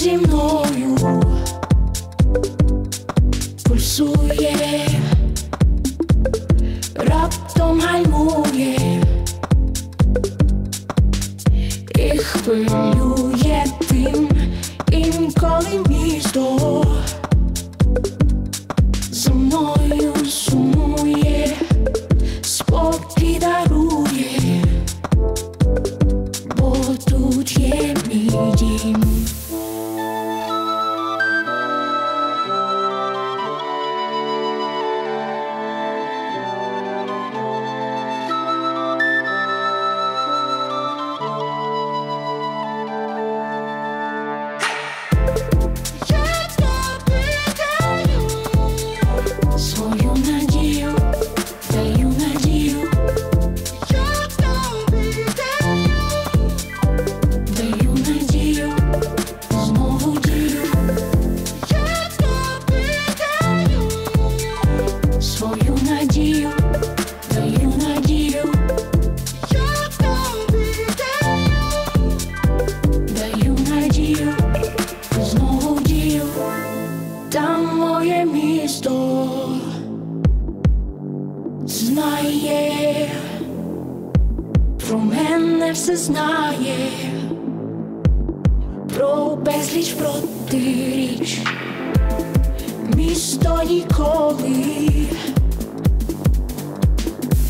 Zimnoju pulsuje. серце знає про безліч протиріч місто ніколи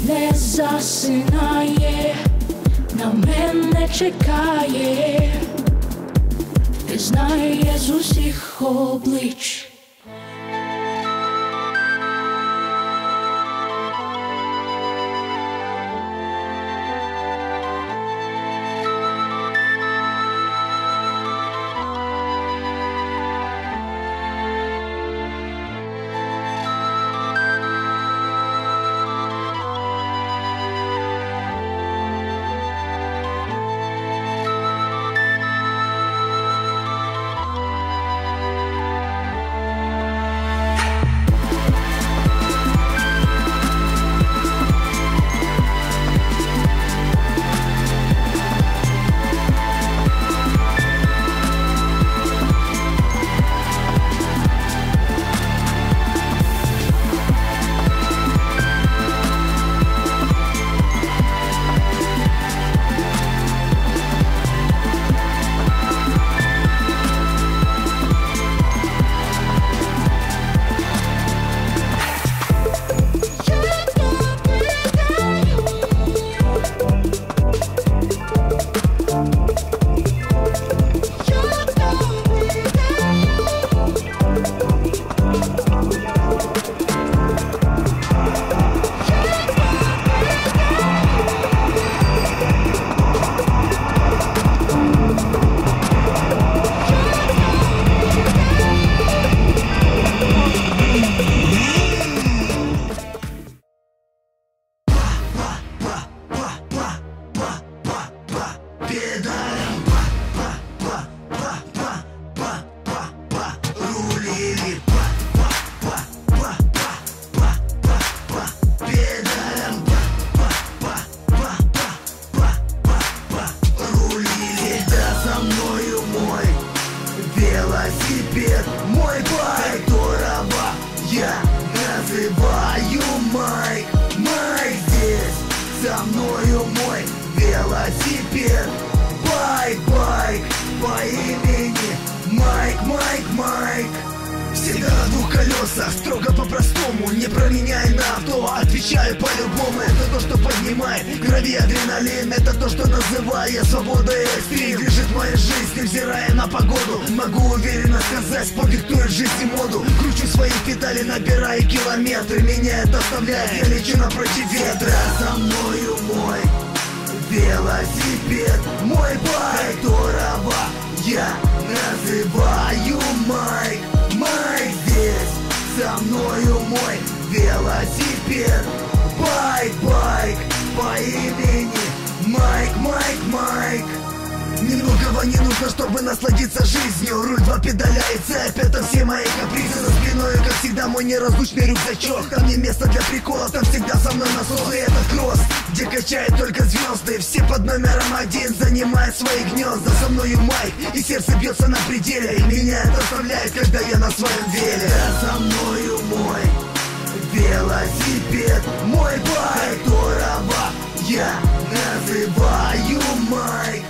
не засинає, на мене чекає, ти знає з усіх облич. Велосипед Байк, байк по имени Майк, Майк, Майк. Всегда на двух колесах, строго по-простому. Не променяй на авто, отвечаю по-любому. Это то, что поднимает крови адреналин. Это то, что называю свободой экстрим Движет моя жизнь, невзирая на погоду. Могу уверенно сказать, спорт диктует жизнь и моду. Кручу свои педали, набираю километры. Меня это оставляет, я лечу напротив ветра. За мною мой велосипед. Мой байк, которого я называю Майк. Майк здесь со мною мой велосипед. Байк, байк по имени Майк, Майк, Майк. Немногого не нужно, чтобы насладиться жизнью. Руль, два педаля и цепь Это все мои капризы. За спиной Как всегда мой неразлучный рюкзачок. Там не место для приколов Там всегда со мной насос И этот кросс, где качает только звезды. Все под номером один занимают свои гнезда. Со мною майк и сердце бьется на пределе. И меня это оставляет, когда я на своем веле За мною мой велосипед Мой байк, которого я называю Майк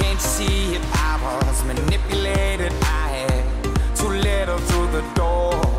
Can't you see it? I was manipulated. I had too little through the door.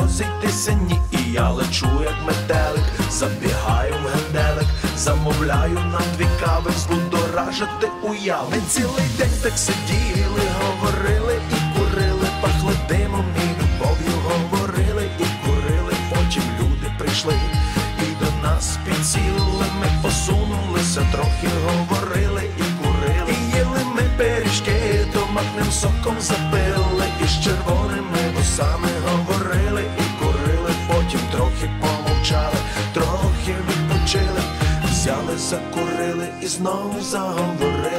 розійтися ні, і я лечу, як метелик, забігаю в генделик, замовляю нам дві кави, збудоражити уяви. Ми цілий день так сиділи, говорили і курили, пахли димом і любов'ю говорили і курили, потім люди прийшли, і до нас підсіли, ми посунулися, трохи говорили і курили. І їли ми пиріжки, томатним соком запили, і з червоними. Eles não nos amam.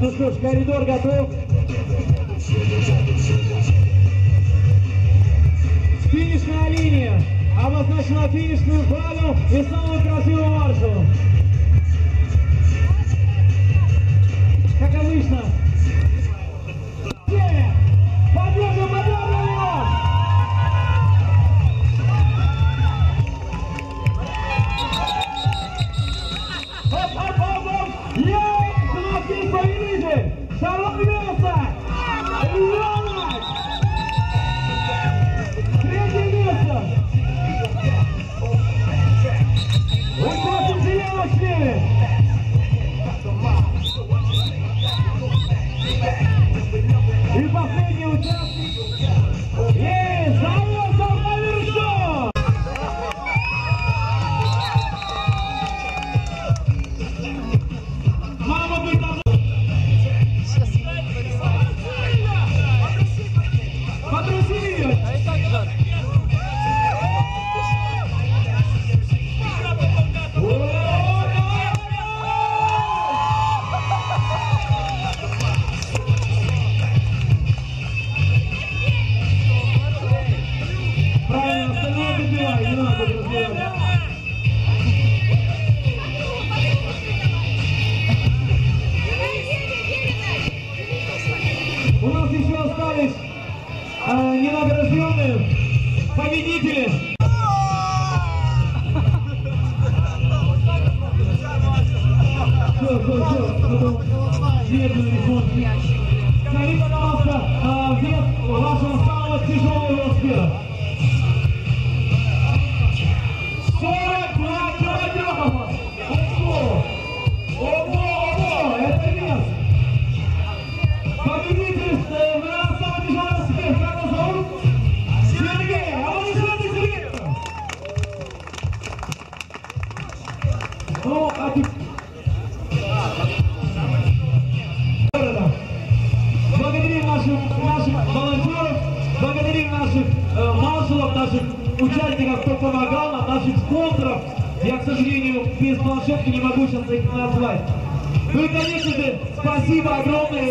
Ну что ж, коридор готов. Финишная линия обозначила финишную фразу и самую красивую маршу.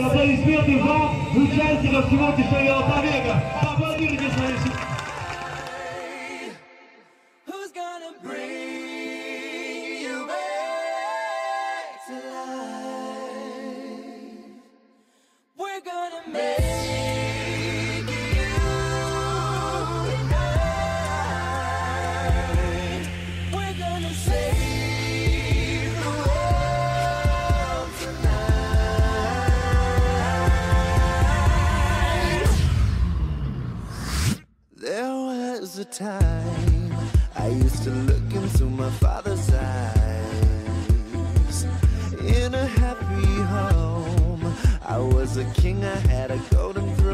аплодисменты вам, участникам сегодняшнего велопобега. Поаплодируйте своим time. I used to look into my father's eyes. In a happy home I was a king, I had a golden throne